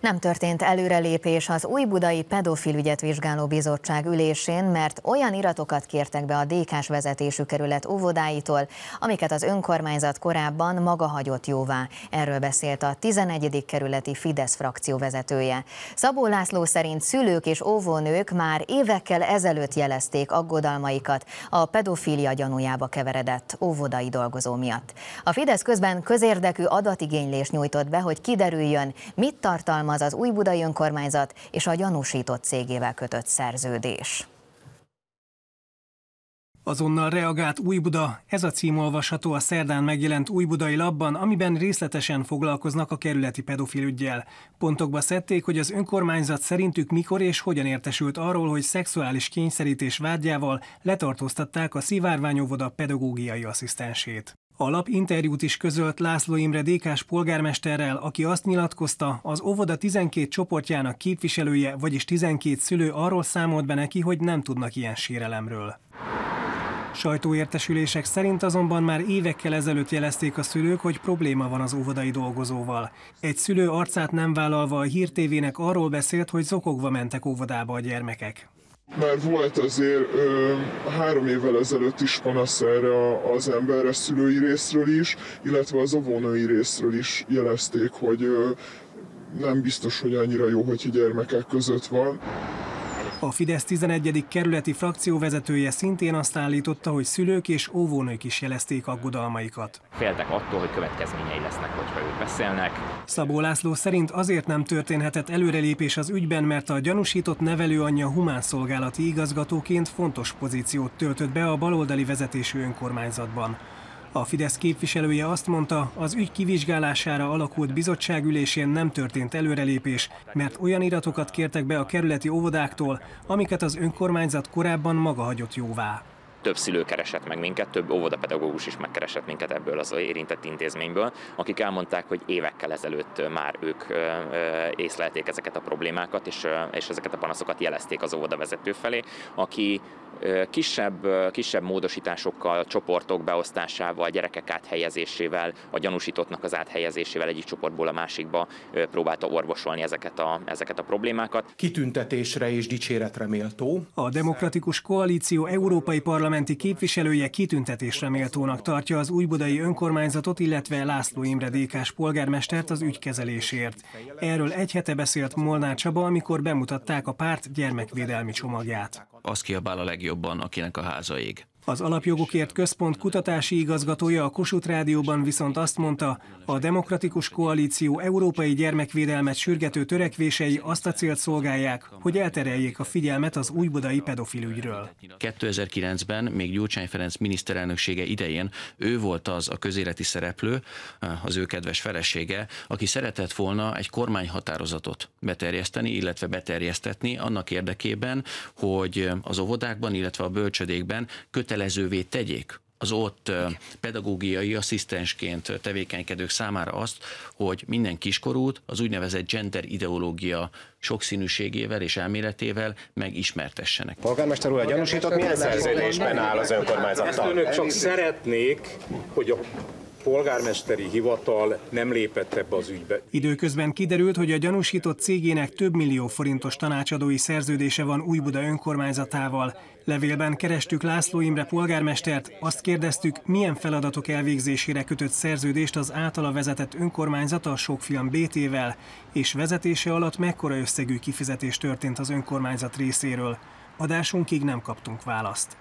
Nem történt előrelépés az új budai pedofilügyet vizsgáló bizottság ülésén, mert olyan iratokat kértek be a DK-s vezetésű kerület óvodáitól, amiket az önkormányzat korábban maga hagyott jóvá. Erről beszélt a 11. kerületi Fidesz frakció vezetője. Szabó László szerint szülők és óvónők már évekkel ezelőtt jelezték aggodalmaikat a pedofília gyanújába keveredett óvodai dolgozó miatt. A Fidesz közben közérdekű adatigénylést nyújtott be, hogy kiderüljön, mit tartalmaz tartalmaz az új budai önkormányzat és a gyanúsított cégével kötött szerződés. Azonnal reagált Újbuda, ez a cím olvasható a szerdán megjelent Újbudai labban, amiben részletesen foglalkoznak a kerületi pedofilügyjel. Pontokba szedték, hogy az önkormányzat szerintük mikor és hogyan értesült arról, hogy szexuális kényszerítés vágyával letartóztatták a szivárványóvoda pedagógiai asszisztensét. A lap interjút is közölt László Imre Dékás polgármesterrel, aki azt nyilatkozta, az óvoda 12 csoportjának képviselője, vagyis 12 szülő arról számolt be neki, hogy nem tudnak ilyen sérelemről. Sajtóértesülések szerint azonban már évekkel ezelőtt jelezték a szülők, hogy probléma van az óvodai dolgozóval. Egy szülő arcát nem vállalva a hírtévének arról beszélt, hogy zokogva mentek óvodába a gyermekek. Már volt azért ö, három évvel ezelőtt is panasz erre az emberre szülői részről is, illetve az óvónői részről is jelezték, hogy ö, nem biztos, hogy annyira jó, hogy gyermekek között van. A Fidesz 11. kerületi frakcióvezetője szintén azt állította, hogy szülők és óvónők is jelezték aggodalmaikat. Féltek attól, hogy következményei lesznek, hogyha ők beszélnek. Szabó László szerint azért nem történhetett előrelépés az ügyben, mert a gyanúsított nevelőanyja humán szolgálati igazgatóként fontos pozíciót töltött be a baloldali vezetésű önkormányzatban. A Fidesz képviselője azt mondta, az ügy kivizsgálására alakult bizottságülésén nem történt előrelépés, mert olyan iratokat kértek be a kerületi óvodáktól, amiket az önkormányzat korábban maga hagyott jóvá több szülő keresett meg minket, több óvodapedagógus is megkeresett minket ebből az érintett intézményből, akik elmondták, hogy évekkel ezelőtt már ők észlelték ezeket a problémákat, és, és ezeket a panaszokat jelezték az óvodavezető felé, aki kisebb, kisebb módosításokkal, csoportok beosztásával, gyerekek áthelyezésével, a gyanúsítottnak az áthelyezésével egyik csoportból a másikba próbálta orvosolni ezeket a, ezeket a problémákat. Kitüntetésre és dicséretre méltó. A Demokratikus Koalíció Európai Parlamenti képviselője kitüntetésre méltónak tartja az újbudai önkormányzatot, illetve László Imre Dékás polgármestert az ügykezelésért. Erről egy hete beszélt Molnár Csaba, amikor bemutatták a párt gyermekvédelmi csomagját. Az kiabál a legjobb legjobban, akinek a háza ég. Az Alapjogokért Központ kutatási igazgatója a Kossuth Rádióban viszont azt mondta, a Demokratikus Koalíció európai gyermekvédelmet sürgető törekvései azt a célt szolgálják, hogy eltereljék a figyelmet az újbudai pedofilügyről. 2009-ben még Gyurcsány Ferenc miniszterelnöksége idején ő volt az a közéleti szereplő, az ő kedves felesége, aki szeretett volna egy kormányhatározatot beterjeszteni, illetve beterjesztetni annak érdekében, hogy az óvodákban, illetve a bölcsödékben kötelező kötelezővé tegyék az ott pedagógiai asszisztensként tevékenykedők számára azt, hogy minden kiskorút az úgynevezett gender ideológia sokszínűségével és elméletével megismertessenek. Polgármester úr, a gyanúsított milyen szerződésben áll az önkormányzattal? Ezt önök csak szeretnék, hogy a polgármesteri hivatal nem lépett ebbe az ügybe. Időközben kiderült, hogy a gyanúsított cégének több millió forintos tanácsadói szerződése van Újbuda önkormányzatával. Levélben kerestük László Imre polgármestert, azt kérdeztük, milyen feladatok elvégzésére kötött szerződést az általa vezetett önkormányzat a Sokfilm BT-vel, és vezetése alatt mekkora összegű kifizetés történt az önkormányzat részéről. Adásunkig nem kaptunk választ.